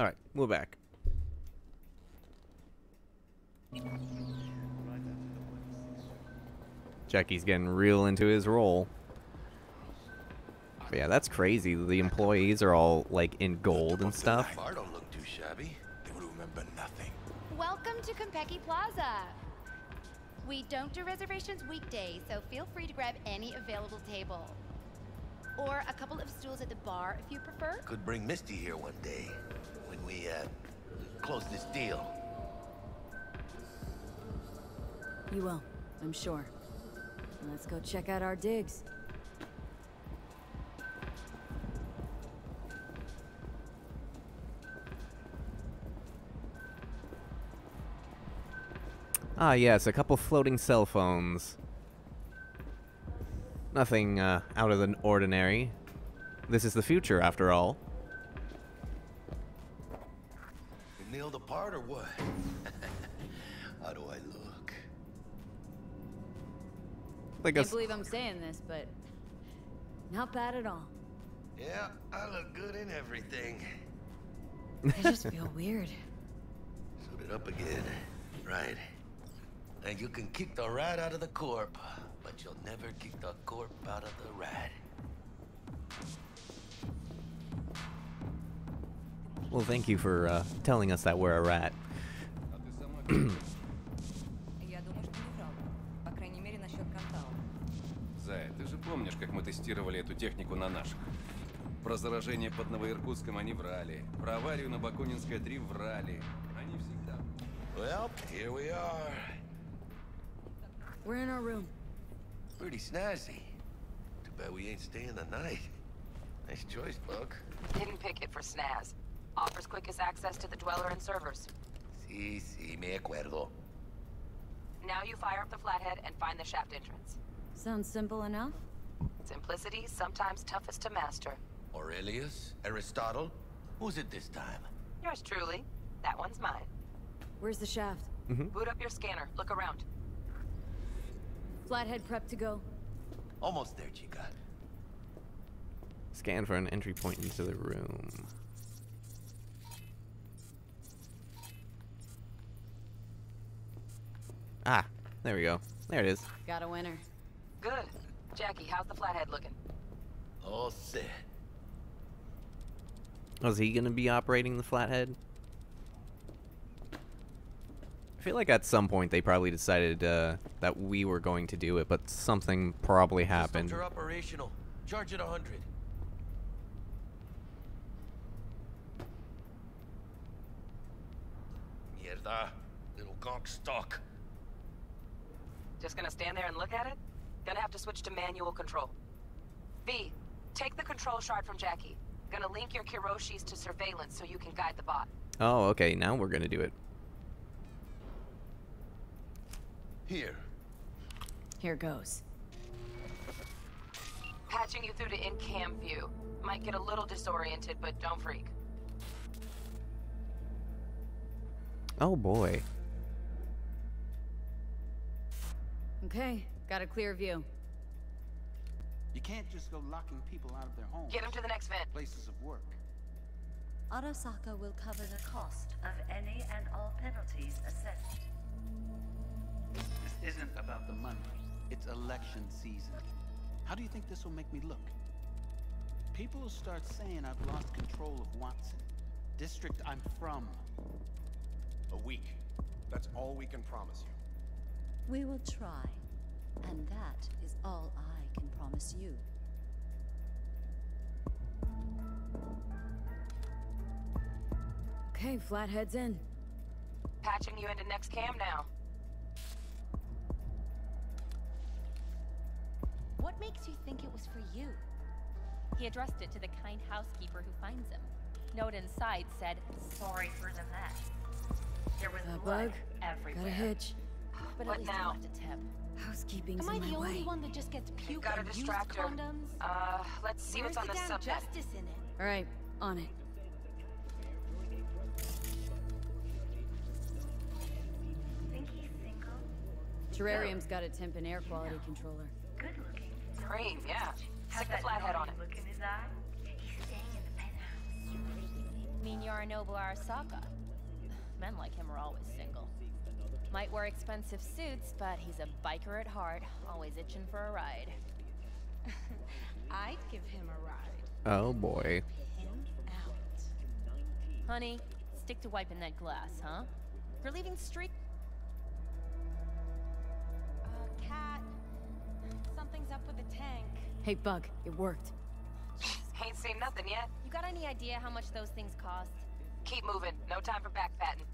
Alright, we're back. Jackie's getting real into his role. But yeah, that's crazy. The employees are all like in gold and stuff. Bar don't look too shabby. They would remember nothing. Welcome to Konpeki Plaza. We don't do reservations weekdays, so feel free to grab any available table. Or a couple of stools at the bar if you prefer. Could bring Misty here one day when we uh close this deal. You will, I'm sure. Let's go check out our digs. Ah, yes, a couple floating cell phones. Nothing uh, out of the ordinary. This is the future, after all. What? How do I look? Like I Can't believe I'm saying this, but not bad at all. Yeah, I look good in everything. I just feel weird. Suit it up again. Right. And you can kick the rat out of the corp, but you'll never kick the corp out of the rat. Well, thank you for uh, telling us that we're a rat. А ты сама Я думаю, что не врал. По крайней мере, насчет Кантала. Зая, ты же помнишь, как мы тестировали эту технику на наших? Про заражение под Новоиркутском они врали. Про аварию на Бакунинской 3 врали. Они всегда... Well, here we are. We're in our room. Pretty snazzy. Too bad we ain't staying the night. Nice choice, Buck. Hidden picket for Snaz. Offers quickest access to the Dweller and servers. Sí, sí, me acuerdo. Now you fire up the flathead and find the shaft entrance. Sounds simple enough. Simplicity, sometimes toughest to master. Aurelius? Aristotle? Who's it this time? Yours truly. That one's mine. Where's the shaft? mhm Boot up your scanner. Look around. Flathead prep to go. Almost there, Chica. Scan for an entry point into the room. Ah, there we go. There it is. Got a winner. Good. Jackie, how's the flathead looking? All set. Was he gonna be operating the flathead? I feel like at some point they probably decided uh, that we were going to do it, but something probably happened. Systems are operational. Charge it a hundred. Mierda. Little conch stock. Just gonna stand there and look at it? Gonna have to switch to manual control. V, take the control shard from Jackie. Gonna link your Kiroshis to surveillance so you can guide the bot. Oh, okay. Now we're gonna do it. Here. Here goes. Patching you through to in-cam view. Might get a little disoriented, but don't freak. Oh boy. Okay, got a clear view. You can't just go locking people out of their homes, Get them to the next vent. places of work. Arasaka will cover the cost of any and all penalties assessed. This isn't about the money. It's election season. How do you think this will make me look? People will start saying I've lost control of Watson. District I'm from. A week. That's all we can promise you. We will try. And that is all I can promise you. Okay, Flathead's in. Patching you into next cam now. What makes you think it was for you? He addressed it to the kind housekeeper who finds him. Note inside said, Sorry for the mess. There was That blood bug? everywhere. Got a hitch. But What at least now? you left a tip. Housekeeping's Am I in the my only way. one that just gets puke Gotta on used distract her. condoms? Uh, let's see Where's what's on the the subject. justice in it? All right, on it. Terrarium's got a temp and air quality controller. Good looking. Cream, yeah. Has Stick the flathead on naughty it. look in his eye? He's staying in the penthouse. mean Yorinobu Arasaka. Men like him are always single. Might wear expensive suits, but he's a biker at heart, always itching for a ride. I'd give him a ride. Oh boy. Out. Honey, stick to wiping that glass, huh? You're leaving streak. Uh, Cat. Something's up with the tank. Hey, Bug, it worked. Ain't seen nothing yet. You got any idea how much those things cost? Keep moving. No time for backpatting.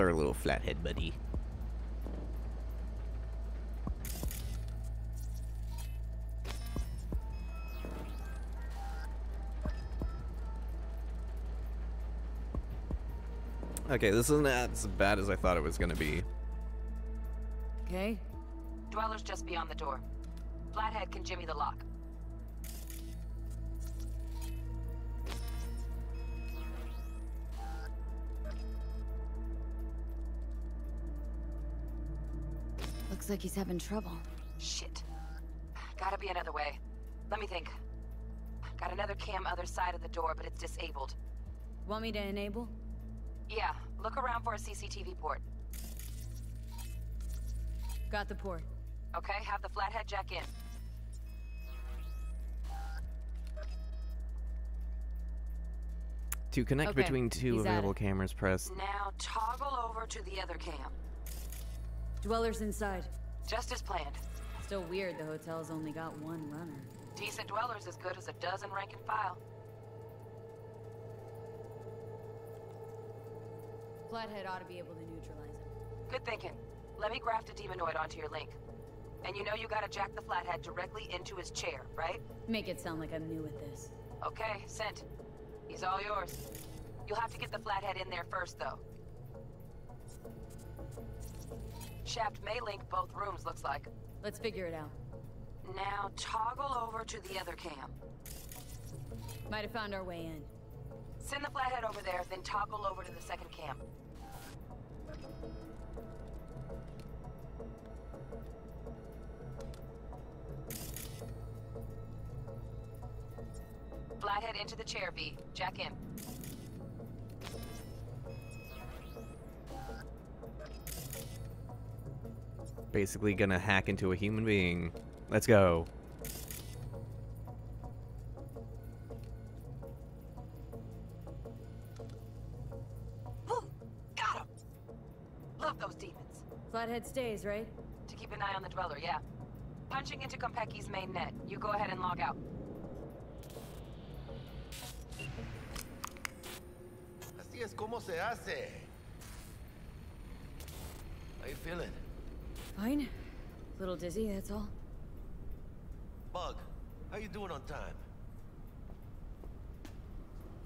There's our little flathead buddy. Okay, this isn't as bad as I thought it was gonna be. Okay? Dweller's just beyond the door. Flathead can jimmy the lock. Looks like he's having trouble. Shit. Gotta be another way. Let me think. Got another cam other side of the door, but it's disabled. Want me to enable? Yeah, look around for a CCTV port. Got the port. Okay, have the flathead jack in. To connect Okay, between two he's available cameras, press. Now toggle over to the other cam. Dweller's inside. Just as planned. Still weird the hotel's only got one runner. Decent dweller's as good as a dozen rank and file. Flathead ought to be able to neutralize him. Good thinking. Let me graft a demonoid onto your link. And you know you gotta jack the flathead directly into his chair, right? Make it sound like I'm new at this. Okay, sent. He's all yours. You'll have to get the flathead in there first, though. Shaft may link both rooms, looks like. Let's figure it out. Now toggle over to the other camp. Might have found our way in. Send the flathead over there, then toggle over to the second camp. Flathead into the chair, V. Jack in. Basically gonna hack into a human being. Let's go. Woo! Got him! Love those demons. Flathead stays, right? To keep an eye on the Dweller, yeah. Punching into Konpeki's main net. You go ahead and log out. Así es como se hace. How you feeling? Fine. A Little dizzy, that's all. Bug, how you doing on time?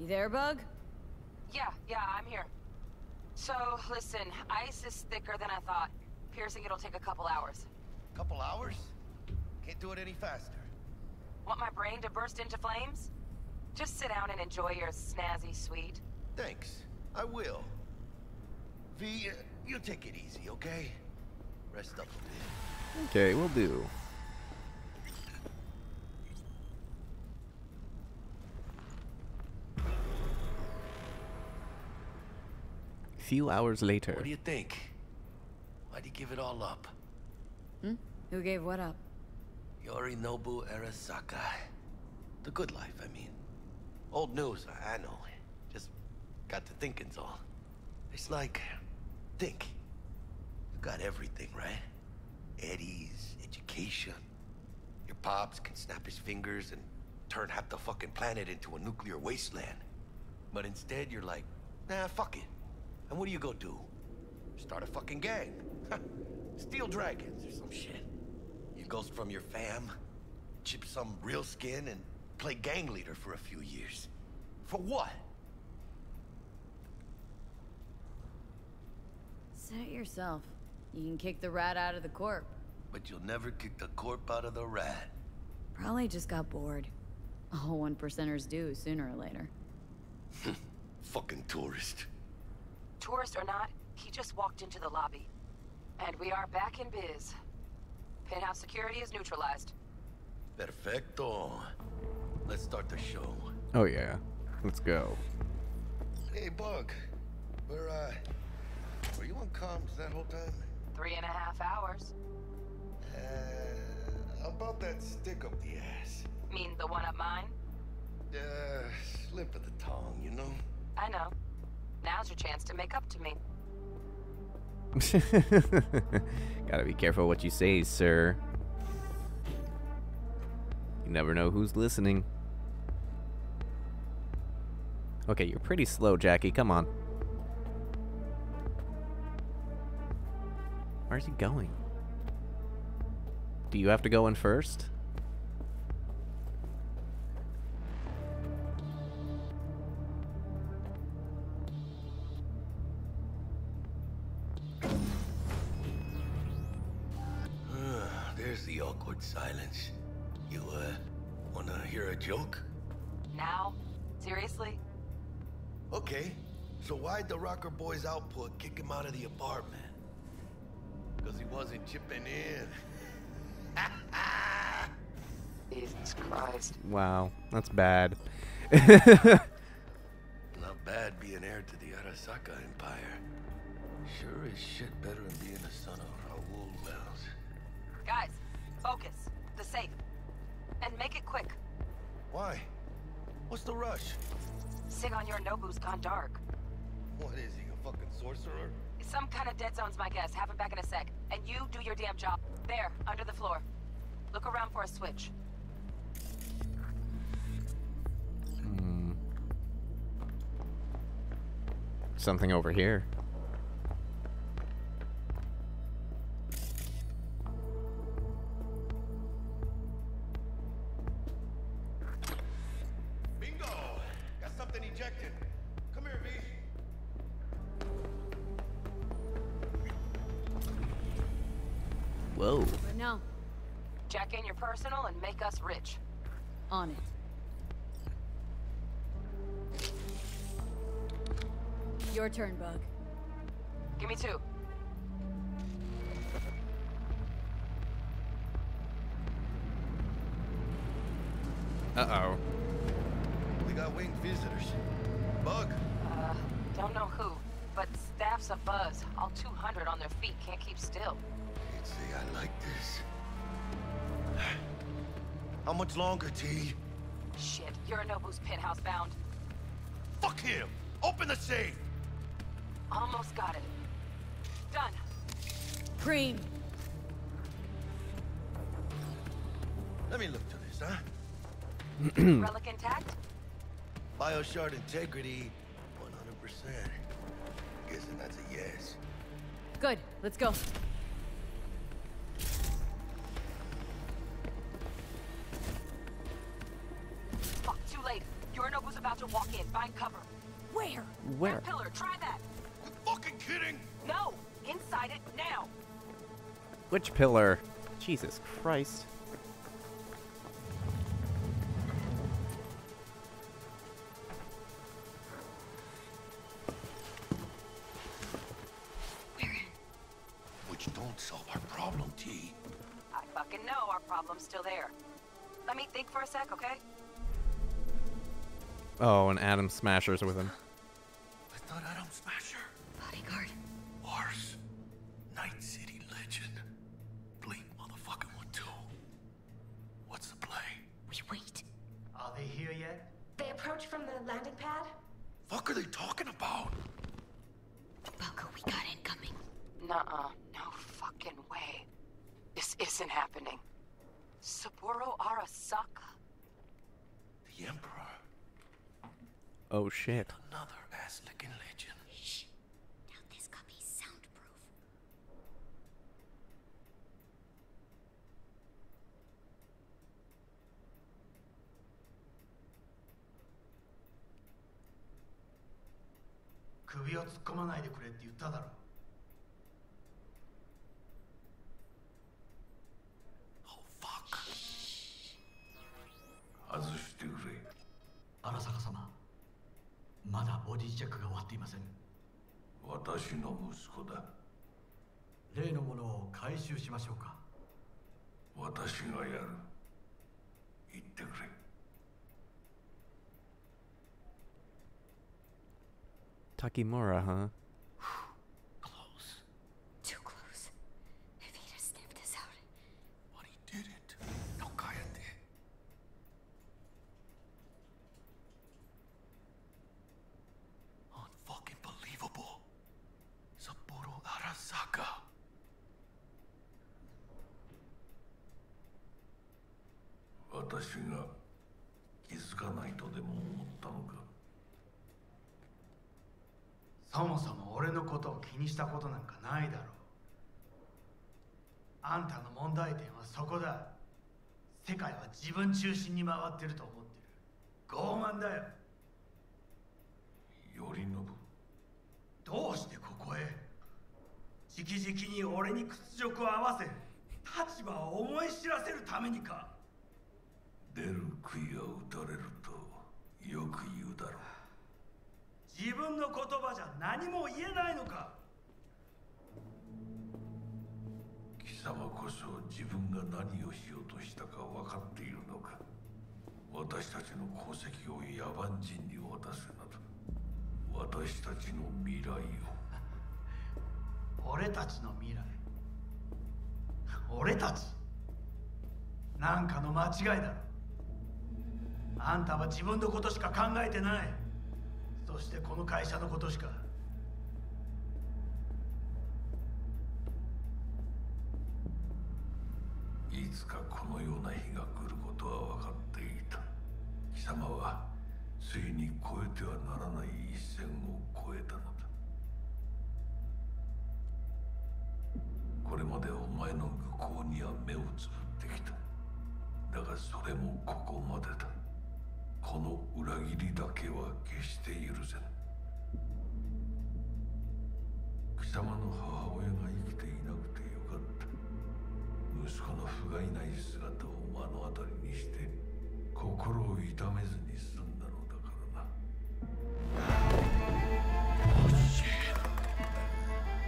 You there, Bug? Yeah, yeah, I'm here. So, listen, ice is thicker than I thought. Piercing it'll take a couple hours. Couple hours? Can't do it any faster. Want my brain to burst into flames? Just sit down and enjoy your snazzy suite. Thanks. I will. V, uh, you take it easy, okay? Rest up a bit. Okay, we'll do. Few hours later. What do you think? Why'd you give it all up? Hmm? Who gave what up? Yorinobu Arasaka. The good life, I mean. Old news, I I know. Just got to thinking's all. It's like, think. Got everything, right? Eddie's, education. Your pops can snap his fingers and turn half the fucking planet into a nuclear wasteland. But instead, you're like, nah, fuck it. And what do you go do? Start a fucking gang. Steal dragons or some shit. You ghost from your fam, chip some real skin, and play gang leader for a few years. For what? It yourself. You can kick the rat out of the corp. But you'll never kick the corp out of the rat. Probably just got bored. All one percenters do sooner or later. Fucking tourist. Tourist or not, he just walked into the lobby. And we are back in biz. Penthouse security is neutralized. Perfecto. Let's start the show. Oh yeah. Let's go. Hey, Bug. Where, uh... Were you on comms that whole time? Three and a half hours. Uh... How about that stick up the ass? Mean the one up mine? Uh, slip of the tongue, you know? I know. Now's your chance to make up to me. Gotta be careful what you say, sir. You never know who's listening. Okay, you're pretty slow, Jackie. Come on. Where's he going? Do you have to go in first? There's the awkward silence. You, uh, wanna hear a joke? Now? Seriously? Okay, so why'd the Rocker Boy's output kick him out of the apartment? Because he wasn't chipping in. Jesus Christ. Wow, that's bad. Not bad being heir to the Arasaka Empire. Sure is shit better than being the son of Raoul Welles. Guys, focus. The safe. And make it quick. Why? What's the rush? Sigon Nobu's gone dark. What is he, a fucking sorcerer? Some kind of dead zone's my guess. Have him back in a sec. And you do your damn job. There, under the floor. Look around for a switch. Hmm. Something over here. Us rich. on it. Your turn, Bug. Give me two. Uh-oh. We got winged visitors. Bug. Uh, don't know who, but staff's a buzz. All 200 on their feet can't keep still. Can't say I like this. How much longer, T? Shit, Yorinobu's penthouse bound. Fuck him! Open the safe! Almost got it. Done. Cream. Let me look to this, huh? Relic intact? Bioshard integrity, 100%. Guessing that's a yes. Good. Let's go. Where? Where? That pillar, try that. Fucking kidding! No! Inside it, now! Which pillar? Jesus Christ. Which don't solve our problem, T. I fucking know our problem's still there. Let me think for a sec, okay? Oh, and Adam Smasher's with him. Nuh-uh. No fucking way. This isn't happening. Saburo Arasaka. The Emperor. Oh shit. Another ass-licking legend. Shh. Now this copy's soundproof. Kubi を突っ込まないでくれって言っただろ 外してくれ。荒坂様まだボディチェックが終わっていません。私の息子だ。例のものを回収しましょうか。私がやる。言ってくれ。Takimura, huh? Too close. If he'd have sniffed us out. But he didn't. No cállate. Unfucking believable. Sapporo Arasaka. 私が気づかないとでも思ったのかそもそも俺のことを気にしたことなんかないだろ。うあんたの問題点はそこだ。世界は自分中心に回ってると思ってる。傲慢だよ。頼信。どうしてここへ？直々に俺に屈辱を合わせ立場を思い知らせるためにか。出る杭は打たれるとよく言うだろう。自分の言葉じゃ何も言えないのか貴様こそ自分が何をしようとしたか分かっているのか。私たちの功績を野蛮人に渡すなど。私たちの未来を。俺たちの未来？俺たち？なんかの間違いだ。ろあんたは自分のことしか考えてない。そしてこの会社のことしかいつかこのような日が来ることは分かっていた。貴様はついに越えてはならない一線を越えたのだ。これまでお前の愚行には目をつぶってきた。だがそれもここまでだ。この裏切りだけは決して許せぬ。貴様の母親子の不甲斐ない姿を目の当たりにして心を痛めずに済んだのだからな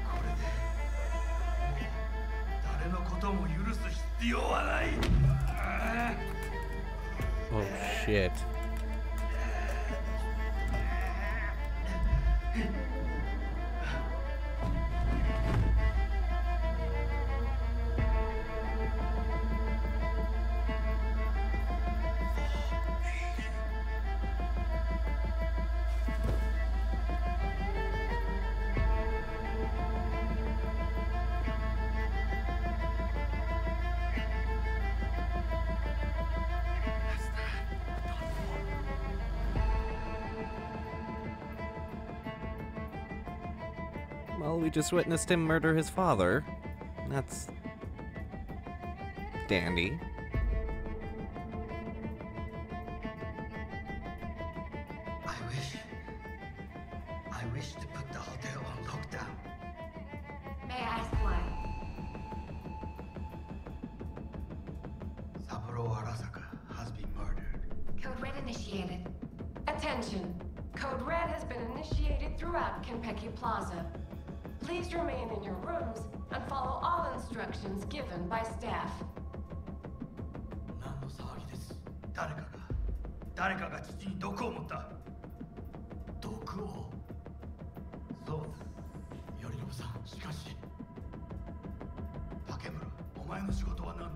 これで誰のことも許す必要はない Oh shit. Well, we just witnessed him murder his father. That's dandy. Follow all instructions given by staff. 何の騒ぎです？誰かが。誰かが父に毒を持った。毒を？そうだ頼信さん。しかし。竹村お前の仕事は何？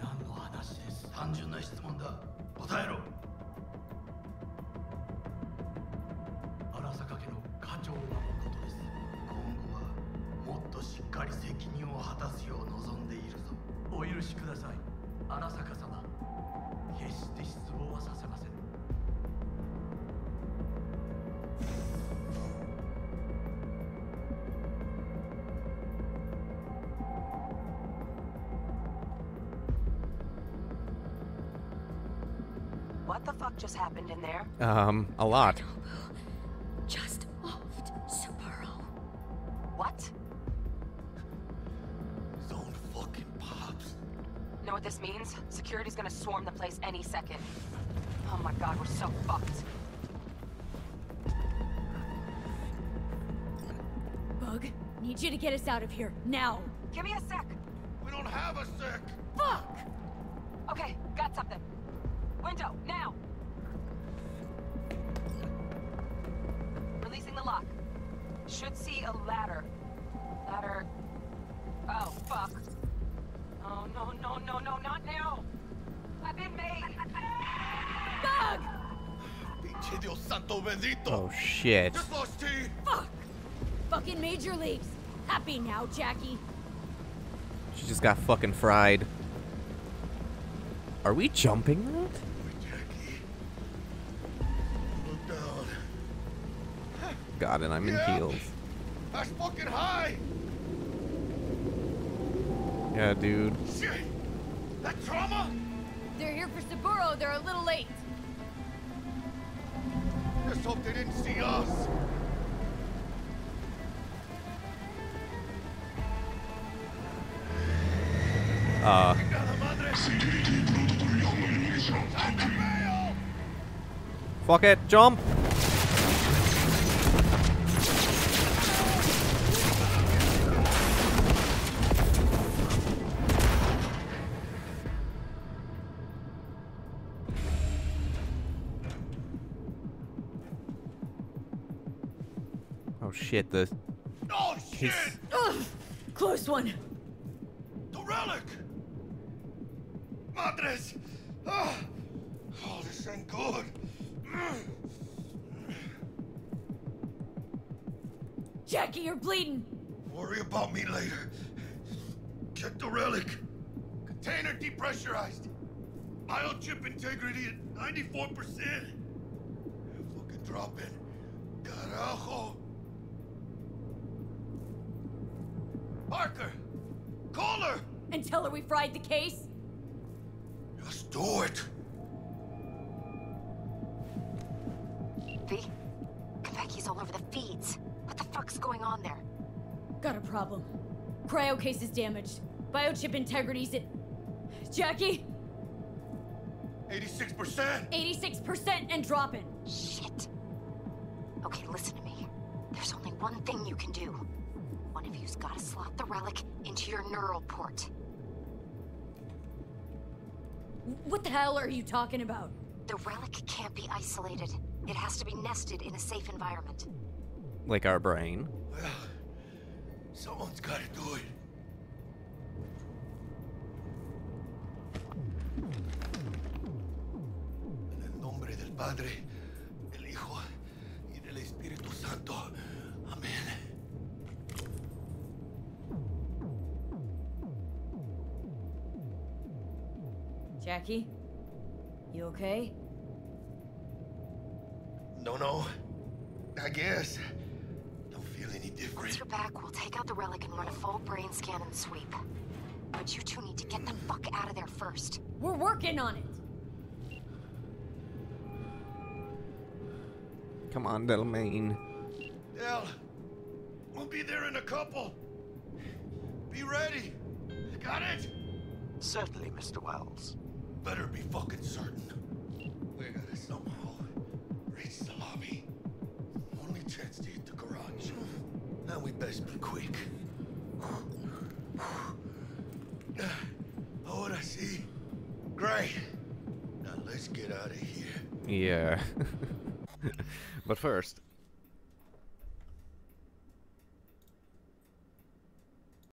何の話です？単純な質問だ。答えろ。お許しください荒坂様決して失望はさせません What the fuck just happened in there? Um, a lot. Just this means? Security's gonna swarm the place any second. Oh my god, we're so fucked. Bug, need you to get us out of here, now! Give me a sec! We don't have a sec! Santo bendito. Oh shit. Just lost T. Fuck! Fucking major leagues. Happy now, Jackie? She just got fucking fried. Are we jumping that? Look down. God, and I'm in heels. That's fucking high. Yeah, dude. Shit. That trauma? They're here for Saburo. They're a little late. Just hope they didn't see us. Uh. Fuck it, jump! Oh shit, the Oh shit! Ugh! Close one. The relic! Madres! Ah. Oh, this ain't good. Jackie, you're bleeding. Worry about me later. Get the relic. Container depressurized. Biochip integrity at 94%. Fucking drop it. Carajo. Parker! Call her! And tell her we fried the case? Just do it. V? Konpeki's all over the feeds. What the fuck's going on there? Got a problem. Cryo case is damaged. Biochip integrity's at... Jackie? 86%! 86% and dropping. Shit. Okay, listen to me. There's only one thing you can do. One you's gotta slot the relic into your neural port. What the hell are you talking about? The relic can't be isolated. It has to be nested in a safe environment. like our brain. Well, someone's gotta do it. En el nombre del Padre, del Hijo y del Espíritu Santo. Jackie? You okay? No, no. I guess. Don't feel any different. Once you're back, we'll take out the relic and run a full brain scan and sweep. But you two need to get the fuck out of there first. We're working on it. Come on, Delamain. Del, we'll be there in a couple. Be ready. Got it? Certainly, Mr. Welles. Better be fucking certain. We gotta somehow reach the lobby. Only chance to hit the garage. Now we best be quick. Ahora sí. Great. Now let's get out of here. Yeah. but first,